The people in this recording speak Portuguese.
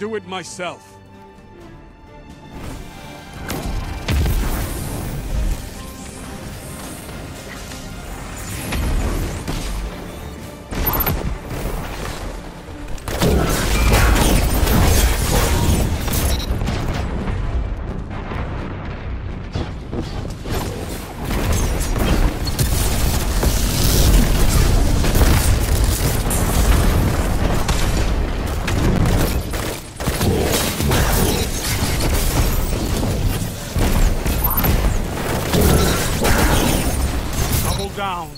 do it myself. down.